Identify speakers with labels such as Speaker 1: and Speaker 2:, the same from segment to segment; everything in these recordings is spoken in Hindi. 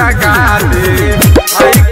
Speaker 1: लगा दे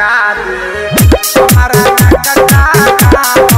Speaker 1: बगिया जगा हमारा